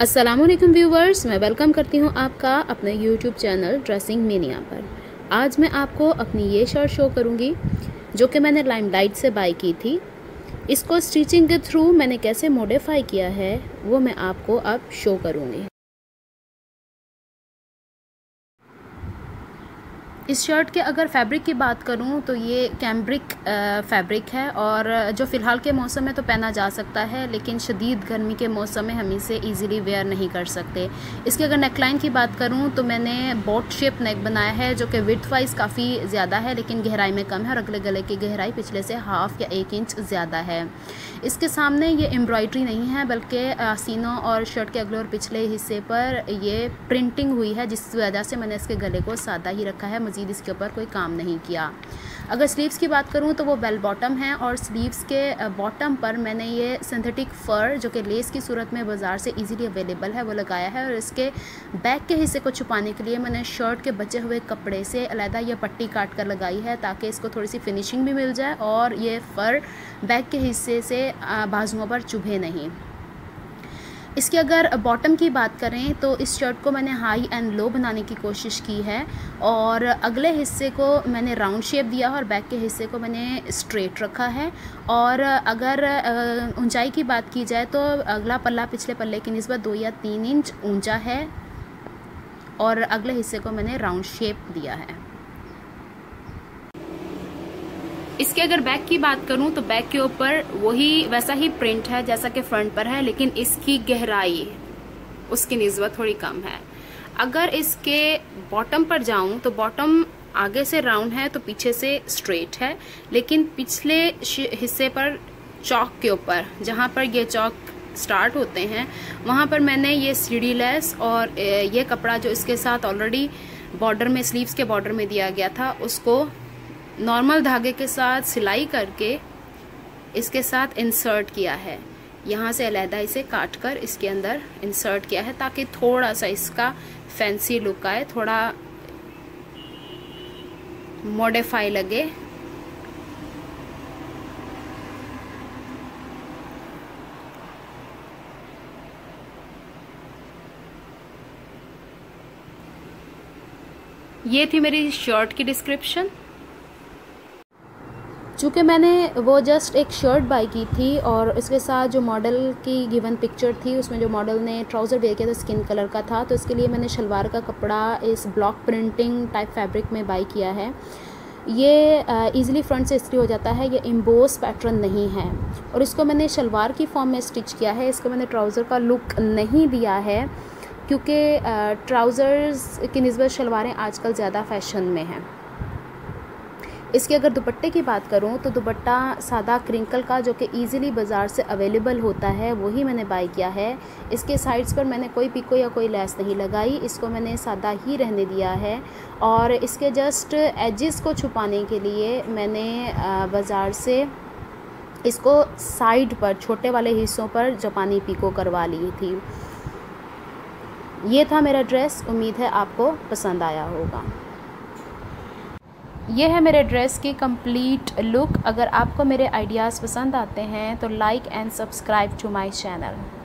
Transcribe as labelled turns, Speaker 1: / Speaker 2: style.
Speaker 1: Aslam viewers, मैं welcome करती हूँ आपका अपने यूट्यूब चैनल ड्रेसिंग मीनिया पर। आज मैं आपको अपनी ये शर्ट शो करूँगी, जो कि मैंने लाइम लाइमलाइट से बाई की थी। इसको स्टिचिंग के थ्रू मैंने कैसे मॉडिफाई किया है, वो मैं आपको अब शो करूँगी। इस शर्ट के अगर फैब्रिक की बात करूँ तो ये कैम्ब्रिक फैब्रिक है और जो फ़िलहाल के मौसम में तो पहना जा सकता है, लेकिन शदीद गर्मी के मौसम में हम इसे ईज़िली वेयर नहीं कर सकते। इसकी अगर नेकलाइन की बात करूँ तो मैंने बोट शेप नेक बनाया है, जो कि विथ वाइज काफ़ी ज़्यादा है, लेकिन गहराई में कम है और अगले गले की गहराई पिछले से हाफ़ या एक इंच ज़्यादा है। इसके सामने ये एम्ब्रॉयड्री नहीं है, बल्कि सीनों और शर्ट के अगले और पिछले हिस्से पर ये प्रिंटिंग हुई है, जिस वजह से मैंने इसके गले को सादा ही रखा है मज़ीद इसके ऊपर कोई काम नहीं किया। अगर स्लीव्स की बात करूँ तो वो बेल बॉटम है और स्लीव्स के बॉटम पर मैंने ये सिंथेटिक फ़र जो कि लेस की सूरत में बाज़ार से इजीली अवेलेबल है, वो लगाया है और इसके बैक के हिस्से को छुपाने के लिए मैंने शर्ट के बचे हुए कपड़े से अलहदा यह पट्टी काट कर लगाई है ताकि इसको थोड़ी सी फिनिशिंग भी मिल जाए और ये फ़र बैक के हिस्से से बाजुओं पर चुभे नहीं। इसकी अगर बॉटम की बात करें तो इस शर्ट को मैंने हाई एंड लो बनाने की कोशिश की है और अगले हिस्से को मैंने राउंड शेप दिया और बैक के हिस्से को मैंने स्ट्रेट रखा है और अगर ऊंचाई की बात की जाए तो अगला पल्ला पिछले पल्ले की नस्बत दो या तीन इंच ऊँचा है और अगले हिस्से को मैंने राउंड शेप दिया है। इसके अगर बैक की बात करूँ तो बैक के ऊपर वही वैसा ही प्रिंट है जैसा कि फ्रंट पर है, लेकिन इसकी गहराई, उसकी नस्बत थोड़ी कम है। अगर इसके बॉटम पर जाऊँ तो बॉटम आगे से राउंड है तो पीछे से स्ट्रेट है, लेकिन पिछले हिस्से पर चौक के ऊपर, जहाँ पर ये चौक स्टार्ट होते हैं, वहाँ पर मैंने ये सीढ़ी लेस और ये कपड़ा जो इसके साथ ऑलरेडी बॉर्डर में स्लीव्स के बॉर्डर में दिया गया था, उसको नॉर्मल धागे के साथ सिलाई करके इसके साथ इंसर्ट किया है। यहाँ से अलहदा इसे काट कर इसके अंदर इंसर्ट किया है ताकि थोड़ा सा इसका फैंसी लुक आए, थोड़ा मॉडिफाई लगे। ये थी मेरी शर्ट की डिस्क्रिप्शन चूँकि मैंने वो जस्ट एक शर्ट बाई की थी और इसके साथ जो मॉडल की गिवन पिक्चर थी, उसमें जो मॉडल ने ट्राउज़र वेयर किया था स्किन कलर का था तो इसके लिए मैंने शलवार का कपड़ा इस ब्लॉक प्रिंटिंग टाइप फैब्रिक में बाई किया है। ये इजीली फ्रंट से इसलिए हो जाता है, ये एम्बोस पैटर्न नहीं है। और इसको मैंने शलवार की फॉर्म में स्टिच किया है, इसको मैंने ट्राउज़र का लुक नहीं दिया है, क्योंकि ट्राउज़र्स की नस्बत शलवारें आजकल ज़्यादा फ़ैशन में हैं। इसके अगर दुपट्टे की बात करूँ तो दुपट्टा सादा क्रिंकल का, जो कि ईज़िली बाज़ार से अवेलेबल होता है, वही मैंने बाई किया है। इसके साइड्स पर मैंने कोई पिको या कोई लेस नहीं लगाई, इसको मैंने सादा ही रहने दिया है। और इसके जस्ट एजिस को छुपाने के लिए मैंने बाज़ार से इसको साइड पर, छोटे वाले हिस्सों पर जापानी पिको करवा ली थी। ये था मेरा ड्रेस उम्मीद है आपको पसंद आया होगा। ये है मेरे ड्रेस की कंप्लीट लुक अगर आपको मेरे आइडियाज़ पसंद आते हैं तो like and subscribe to my channel